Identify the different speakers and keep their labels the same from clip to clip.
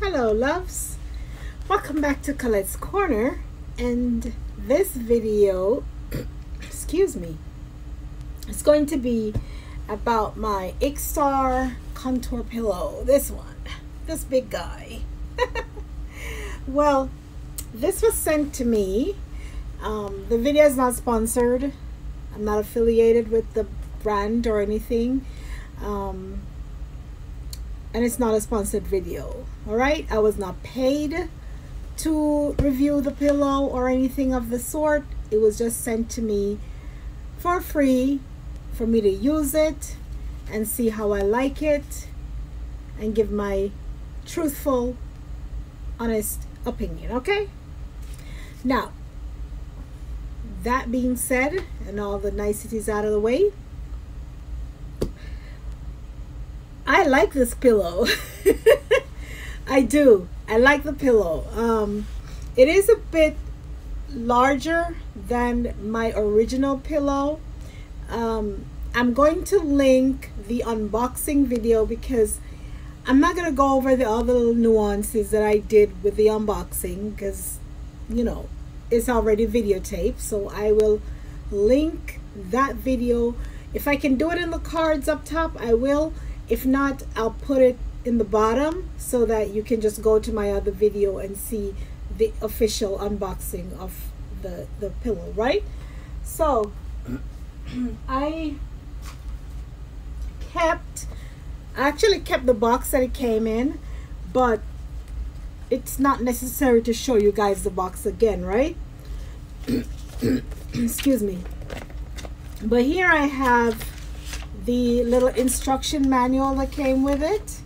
Speaker 1: Hello loves, welcome back to Colet's Corner and this video, excuse me, is going to be about my Ikstar contour pillow, this one, this big guy. well, this was sent to me, um, the video is not sponsored, I'm not affiliated with the brand or anything. Um, and it's not a sponsored video all right? I was not paid to review the pillow or anything of the sort. It was just sent to me for free for me to use it and see how i like it and give my truthful honest opinion okay? Now that being said and all the niceties out of the way I like this pillow. I do. I like the pillow. Um, it is a bit larger than my original pillow. Um, I'm going to link the unboxing video because I'm not going to go over the other nuances that I did with the unboxing because, you know, it's already videotaped. So I will link that video. If I can do it in the cards up top, I will. If not, I'll put it in the bottom so that you can just go to my other video and see the official unboxing of the, the pillow, right? So, I kept, I actually kept the box that it came in, but it's not necessary to show you guys the box again, right? Excuse me. But here I have the little instruction manual that came with it.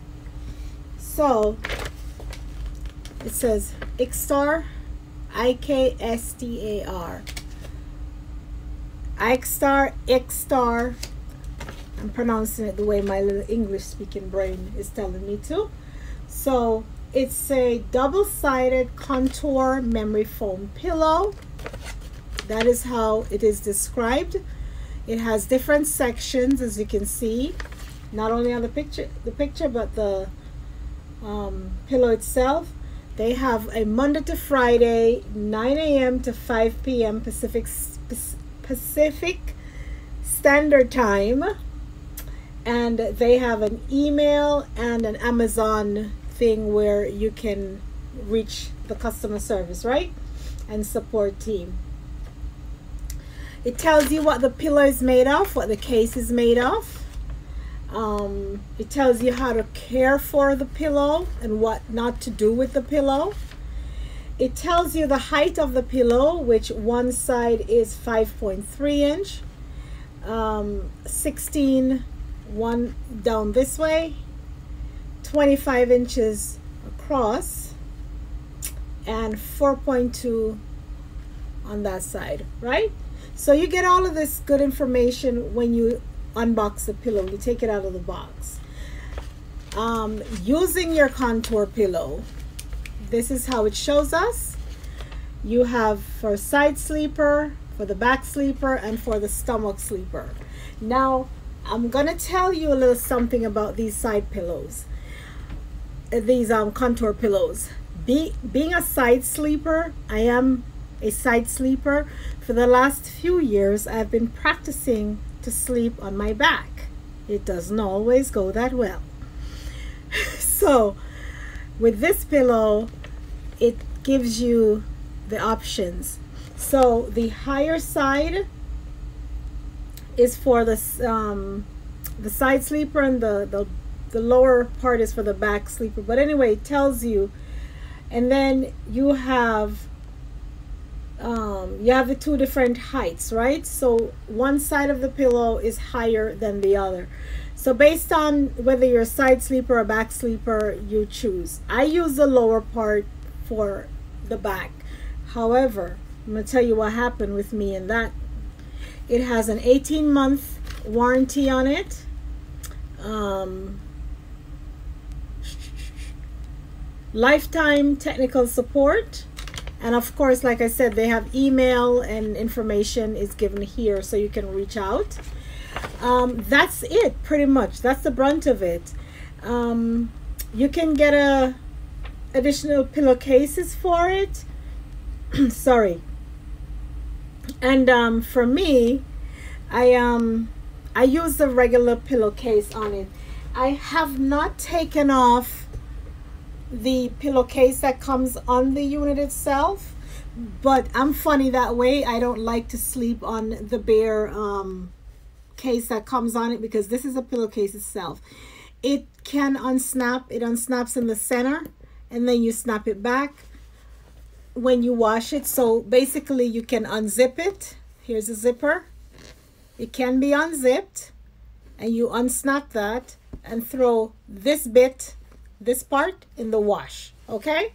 Speaker 1: So it says Ikstar, I-K-S-T-A-R. Ikstar, Ikstar. I'm pronouncing it the way my little English speaking brain is telling me to. So it's a double-sided contour memory foam pillow. That is how it is described. It has different sections as you can see, not only on the picture, the picture, but the um, pillow itself. They have a Monday to Friday, 9 a.m. to 5 p.m. Pacific Pacific Standard Time, and they have an email and an Amazon thing where you can reach the customer service, right, and support team. It tells you what the pillow is made of, what the case is made of. Um, it tells you how to care for the pillow and what not to do with the pillow. It tells you the height of the pillow, which one side is 5.3 inch, um, 16 one down this way, 25 inches across, and 4.2 on that side, right? So you get all of this good information when you unbox the pillow. You take it out of the box. Um, using your contour pillow, this is how it shows us. You have for side sleeper, for the back sleeper, and for the stomach sleeper. Now, I'm gonna tell you a little something about these side pillows, these um, contour pillows. Be, being a side sleeper, I am a side sleeper. For the last few years, I've been practicing to sleep on my back. It doesn't always go that well. so, with this pillow, it gives you the options. So, the higher side is for the, um, the side sleeper and the, the, the lower part is for the back sleeper. But anyway, it tells you. And then you have um, you have the two different heights, right? So one side of the pillow is higher than the other. So based on whether you're a side sleeper or back sleeper, you choose. I use the lower part for the back. However, I'm to tell you what happened with me in that. It has an 18 month warranty on it. Um, lifetime technical support and of course like I said they have email and information is given here so you can reach out um, that's it pretty much that's the brunt of it um, you can get a additional pillowcases for it. Sorry. And um, for me, I um I use the regular pillowcase on it. I have not taken off the pillowcase that comes on the unit itself, but I'm funny that way. I don't like to sleep on the bare um, case that comes on it because this is a pillowcase itself. It can unsnap. It unsnaps in the center and then you snap it back when you wash it. So basically you can unzip it. Here's a zipper. It can be unzipped and you unsnap that and throw this bit, this part in the wash. Okay?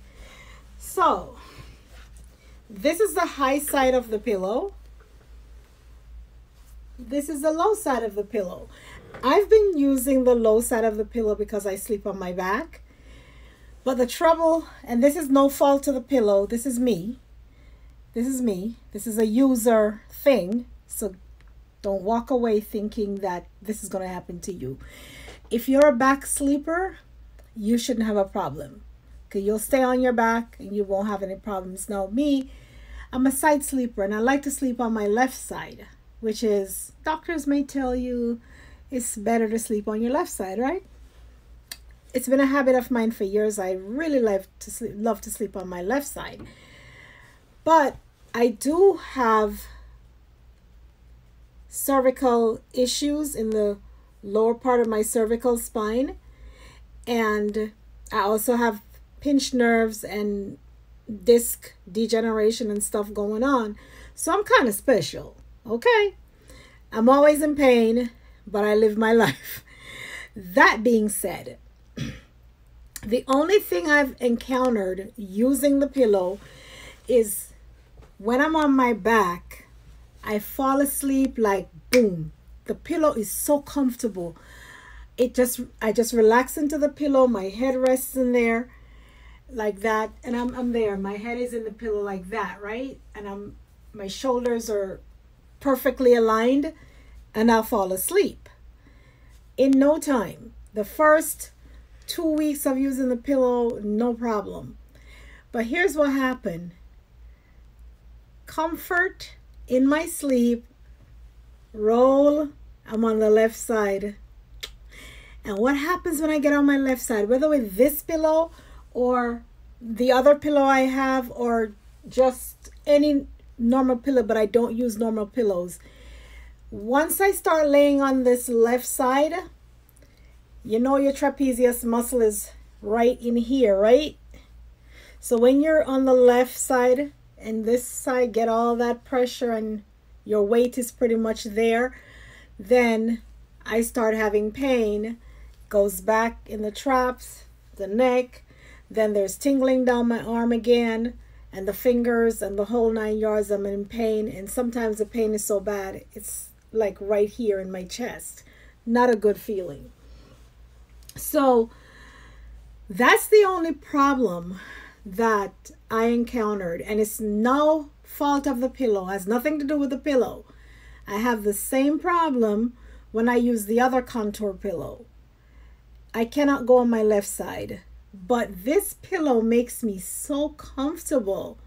Speaker 1: So this is the high side of the pillow. This is the low side of the pillow. I've been using the low side of the pillow because I sleep on my back. But the trouble, and this is no fault to the pillow, this is me. This is me. This is a user thing. So don't walk away thinking that this is going to happen to you. If you're a back sleeper, you shouldn't have a problem. Because you'll stay on your back and you won't have any problems. Now, me, I'm a side sleeper and I like to sleep on my left side, which is, doctors may tell you it's better to sleep on your left side, right? It's been a habit of mine for years. I really love to sleep, love to sleep on my left side. But I do have cervical issues in the lower part of my cervical spine. And I also have pinched nerves and disc degeneration and stuff going on. So I'm kind of special. Okay. I'm always in pain, but I live my life. That being said, the only thing I've encountered using the pillow is when I'm on my back, I fall asleep like boom. The pillow is so comfortable. It just I just relax into the pillow, my head rests in there like that and I'm I'm there. My head is in the pillow like that, right? And I'm my shoulders are perfectly aligned and I'll fall asleep. In no time. The first two weeks of using the pillow, no problem. But here's what happened comfort in my sleep, roll, I'm on the left side. And what happens when I get on my left side, whether with this pillow or the other pillow I have, or just any normal pillow, but I don't use normal pillows. Once I start laying on this left side, you know your trapezius muscle is right in here, right? So when you're on the left side and this side get all that pressure and your weight is pretty much there, then I start having pain. Goes back in the traps, the neck, then there's tingling down my arm again and the fingers and the whole nine yards. I'm in pain and sometimes the pain is so bad it's like right here in my chest. Not a good feeling. So that's the only problem that I encountered, and it's no fault of the pillow, it has nothing to do with the pillow. I have the same problem when I use the other contour pillow. I cannot go on my left side, but this pillow makes me so comfortable.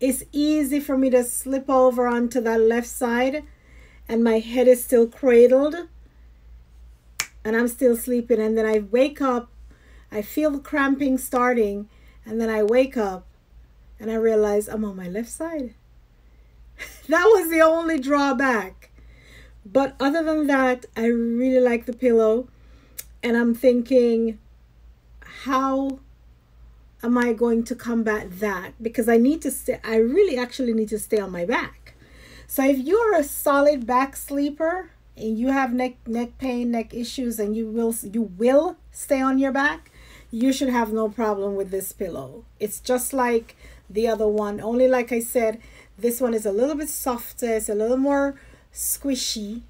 Speaker 1: It's easy for me to slip over onto that left side, and my head is still cradled and I'm still sleeping. And then I wake up, I feel the cramping starting, and then I wake up and I realize I'm on my left side. that was the only drawback. But other than that, I really like the pillow. And I'm thinking, how am I going to combat that? Because I need to stay, I really actually need to stay on my back. So if you're a solid back sleeper, and you have neck neck pain, neck issues, and you will you will stay on your back, you should have no problem with this pillow. It's just like the other one. Only like I said, this one is a little bit softer. It's a little more squishy,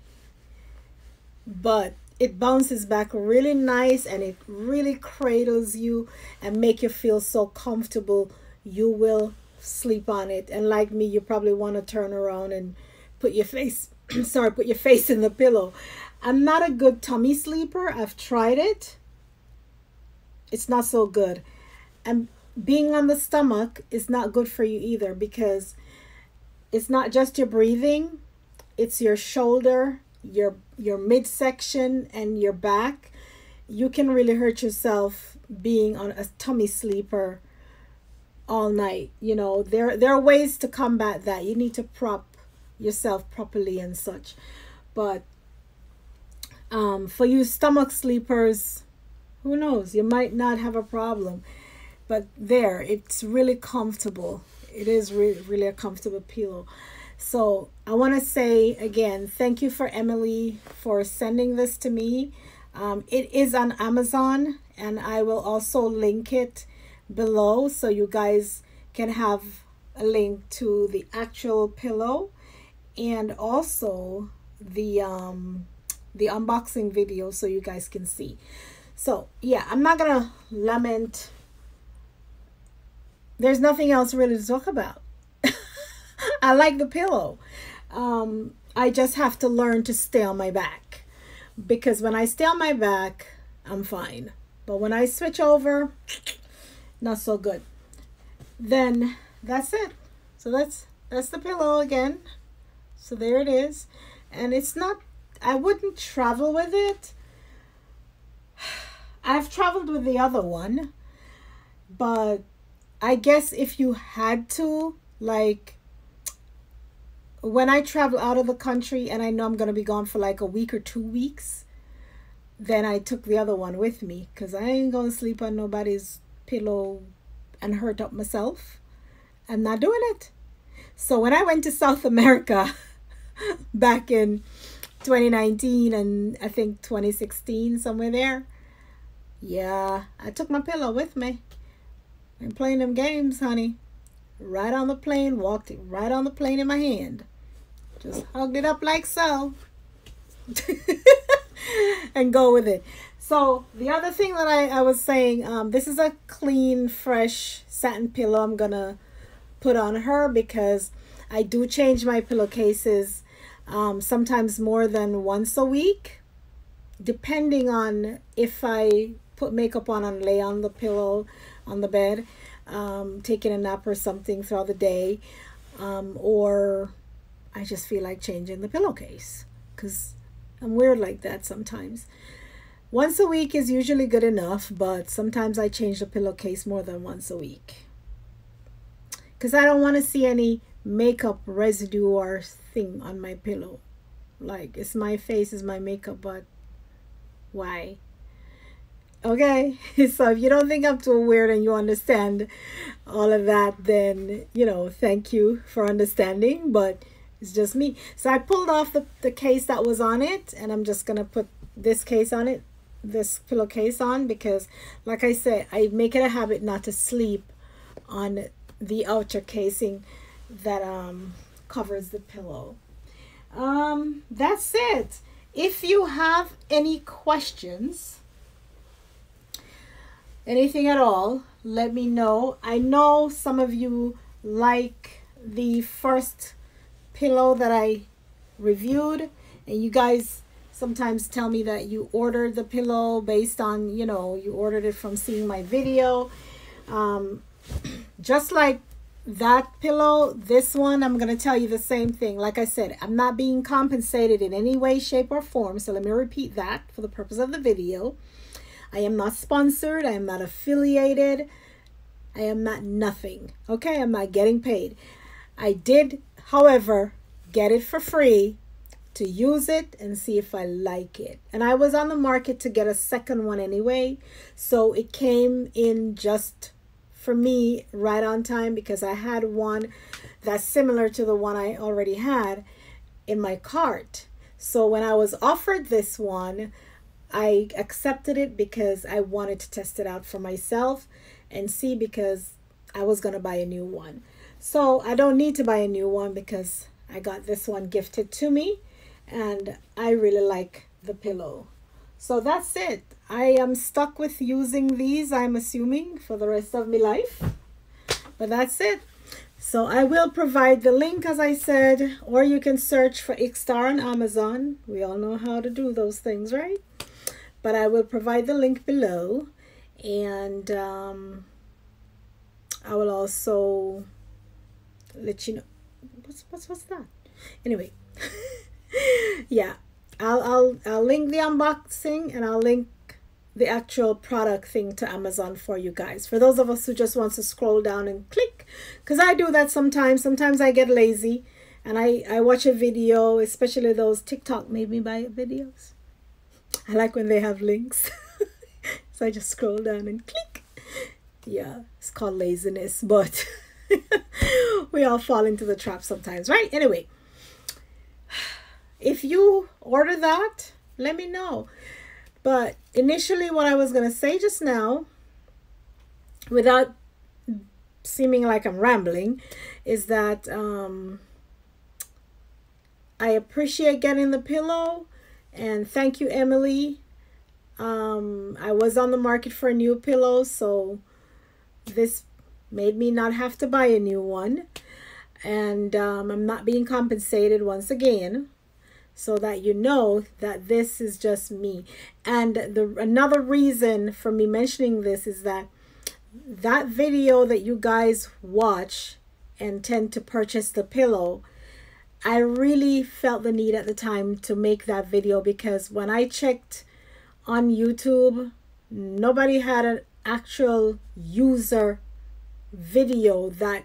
Speaker 1: but it bounces back really nice and it really cradles you and make you feel so comfortable. You will sleep on it. And like me, you probably want to turn around and put your face sorry, put your face in the pillow. I'm not a good tummy sleeper. I've tried it. It's not so good. And being on the stomach is not good for you either because it's not just your breathing, it's your shoulder, your your midsection and your back. You can really hurt yourself being on a tummy sleeper all night. You know, there there are ways to combat that. You need to prop yourself properly and such. But um, for you stomach sleepers, who knows? You might not have a problem. But there, it's really comfortable. It is really, really a comfortable pillow. So I want to say again, thank you for Emily for sending this to me. Um, it is on Amazon, and I will also link it below so you guys can have a link to the actual pillow and also the um the unboxing video so you guys can see. So yeah i'm not gonna lament. There's nothing else really to talk about i like the pillow. Um i just have to learn to stay on my back. Because when i stay on my back i'm fine. But when i switch over not so good. Then that's it. So that's that's the pillow again. So there it is. And it's not I wouldn't travel with it. I've traveled with the other one, but I guess if you had to, like, when I travel out of the country and I know I'm going to be gone for like a week or two weeks, then I took the other one with me because I ain't going to sleep on nobody's pillow and hurt up myself. I'm not doing it. So when I went to South America back in 2019 and I think 2016, somewhere there. Yeah, I took my pillow with me and playing them games, honey. Right on the plane, walked it right on the plane in my hand. Just hugged it up like so. and go with it. So the other thing that I, I was saying, um, this is a clean, fresh satin pillow I'm gonna put on her because I do change my pillowcases um, sometimes more than once a week, depending on if I put makeup on and lay on the pillow on the bed, um, taking a nap or something throughout the day, um, or I just feel like changing the pillowcase because I'm weird like that sometimes. Once a week is usually good enough, but sometimes I change the pillowcase more than once a week because I don't want to see any makeup residue or thing on my pillow. Like, it's my face, it's my makeup, but why? Okay, so if you don't think I'm too weird and you understand all of that, then, you know, thank you for understanding, but it's just me. So I pulled off the, the case that was on it, and I'm just going to put this case on it, this pillowcase on, because, like I said, I make it a habit not to sleep on the outer casing that um covers the pillow. Um, that's it. If you have any questions, anything at all, let me know. I know some of you like the first pillow that I reviewed, and you guys sometimes tell me that you ordered the pillow based on, you know, you ordered it from seeing my video. Um, just like that pillow, this one, I'm going to tell you the same thing. Like I said, I'm not being compensated in any way, shape, or form. So let me repeat that for the purpose of the video. I am not sponsored. I am not affiliated. I am not nothing. Okay, I'm not getting paid. I did, however, get it for free to use it and see if I like it. And I was on the market to get a second one anyway. So it came in just for me right on time because I had one that's similar to the one I already had in my cart. So when I was offered this one, I accepted it because I wanted to test it out for myself and see because I was going to buy a new one. So I don't need to buy a new one because I got this one gifted to me and I really like the pillow. So that's it. I am stuck with using these, I'm assuming, for the rest of my life. But that's it. So I will provide the link, as I said, or you can search for Ikstar on Amazon. We all know how to do those things, right? But I will provide the link below. And um, I will also let you know. What's what's what's that? Anyway, yeah, I'll I'll I'll link the unboxing and I'll link the actual product thing to Amazon for you guys. For those of us who just want to scroll down and click, because I do that sometimes. Sometimes I get lazy and I, I watch a video, especially those TikTok made me buy videos. I like when they have links. so I just scroll down and click. Yeah, it's called laziness, but we all fall into the trap sometimes, right? Anyway, if you order that, let me know. But initially, what I was going to say just now, without seeming like I'm rambling, is that um, I appreciate getting the pillow. And thank you, Emily. Um, I was on the market for a new pillow, so this made me not have to buy a new one. And um, I'm not being compensated once again so that you know that this is just me. And the another reason for me mentioning this is that that video that you guys watch and tend to purchase the pillow, I really felt the need at the time to make that video because when I checked on YouTube, nobody had an actual user video that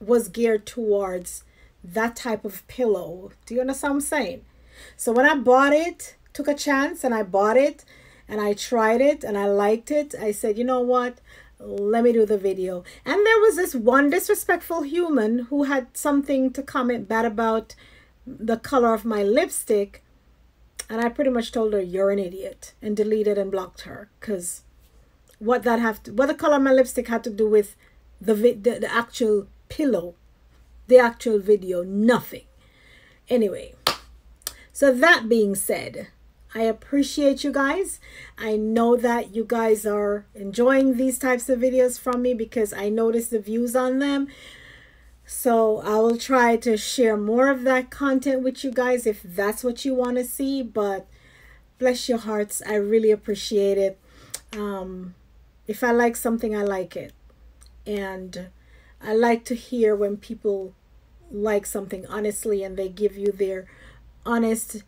Speaker 1: was geared towards that type of pillow. Do you understand what I'm saying? So when I bought it, took a chance and I bought it and I tried it and I liked it, I said, you know what? Let me do the video. And there was this one disrespectful human who had something to comment bad about the color of my lipstick. And I pretty much told her, you're an idiot, and deleted and blocked her. Because what that have to, what the color of my lipstick had to do with the, the, the actual pillow, the actual video, nothing. Anyway, so, that being said, I appreciate you guys. I know that you guys are enjoying these types of videos from me because I notice the views on them. So, I will try to share more of that content with you guys if that's what you want to see. But bless your hearts, I really appreciate it. Um, if I like something, I like it. And I like to hear when people like something honestly and they give you their honest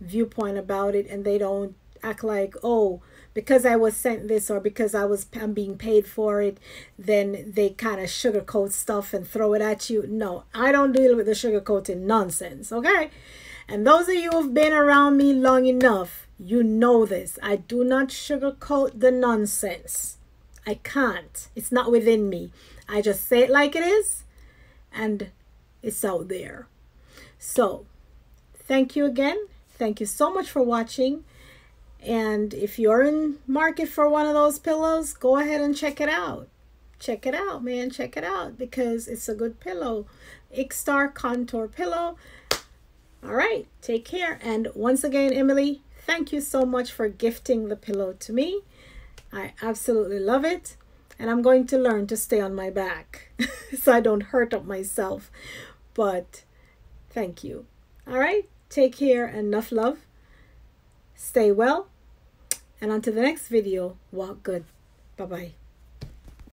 Speaker 1: viewpoint about it and they don't act like oh because i was sent this or because i was i'm being paid for it then they kind of sugarcoat stuff and throw it at you. No i don't deal with the sugarcoating nonsense okay? And those of you who've been around me long enough you know this. I do not sugarcoat the nonsense i can't it's not within me i just say it like it is and it's out there so Thank you again. Thank you so much for watching. And if you're in market for one of those pillows, go ahead and check it out. Check it out, man. Check it out because it's a good pillow. Ikstar Contour Pillow. All right, take care. And once again, Emily, thank you so much for gifting the pillow to me. I absolutely love it. And I'm going to learn to stay on my back so I don't hurt up myself. But thank you. All right. Take care and enough love. Stay well. And until the next video, walk good. Bye bye.